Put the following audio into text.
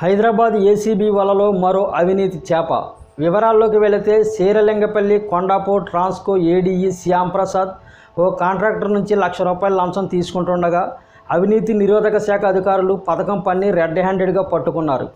Hyderabad ACB వలలో మరో అవినీతి చేప. వివరాల్లోకి వెళితే శీరలింగపల్లి కొండాపూర్ ట్రాన్స్కో ఏడీఈ శ్యాంప్రసాద్ ఓ కాంట్రాక్టర్ నుంచి లక్ష రూపాయల లంచం తీసుకుంటుండగా అవినీతి నిరోధక శాఖ అధికారులు పథకం పన్ని రెడ్ హ్యాండెడ్గా పట్టుకున్నారు.